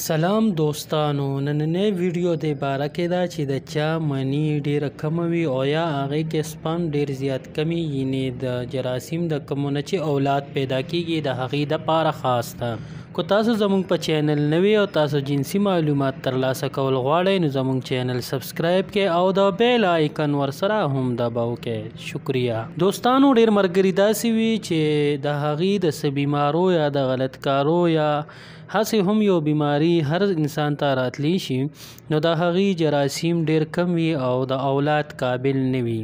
سلام دوستانو نننۍ ویډیو دې باره کې دا چې د چا منی ډیره کم وي او یا هغه کې سپم ډیر زیات کمی یعنی د جراثیم د کمونه چې اولاد پیدا کیږي د هغې د پاره خاص ده کو تاسو زموږ په چینل نوی او تاسو جنسي معلومات ترلاسه کول غواړئ نو زموږ چینل سبسکرایب کړئ او د بیل آیکن ورسره هم دباو کړئ شکریا دوستانو ډیر مرګري داسې وي چې د هغې د سبیمارو یا د غلط کارو یا هسې هم یو بیماری هر انسان ته راتلی شي نو د هغې جراثیم ډیر کم وي او د اولاد قابل نه وي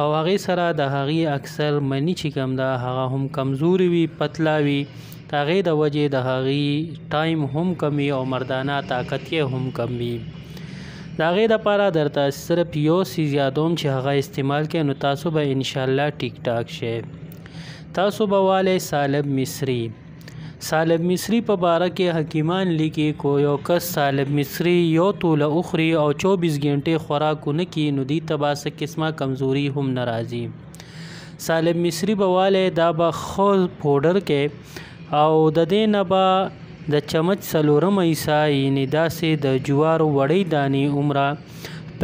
او هغې سره د هغې اکثر منی چې کم ده هغه هم کمزوري وي پتلا وي د هغې د وجې د هغې ټایم هم کم وي او مردانه طاقت یې هم کم وي د هغې دپاره درته صرف یو څیز یادوم چې هغه استعمال کړئ نو تاسو به انشاءالله ټیک ټاک شئ تاسو به والی سالب مصری صالب مصری په باره کې حکیمان لیکي کو یو کس صالب مصری یو توله وخوري او 24 ګنټې خوراک ونه کړي نو دی ته به څه قسمه کمزوري هم نه راځي صالب مصری به والی دا به خو پوډر کې او د دې نه به د چمچ څلورمه حصه یعنی داسې د جوار وړی دانی عمره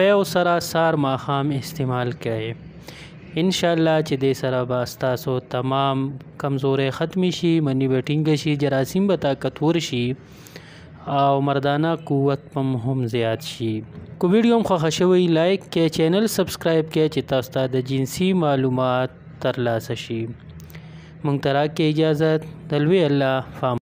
پیو سره سار ماخام استعمال کړئ ان شاء الله چې دې سره به تاسو تمام کمزورۍ ختمې شي، مني به ټینګه شي، جراثیم به طاقتور شي او مردانه قوت پم هم زیات شي. که ویډیو هم خوښه شوی لایک کې چینل سبسکرایب کې چې تاسو ته د جنسي معلومات ترلاسه شي مونږ ته راکې اجازت د لوی الله فام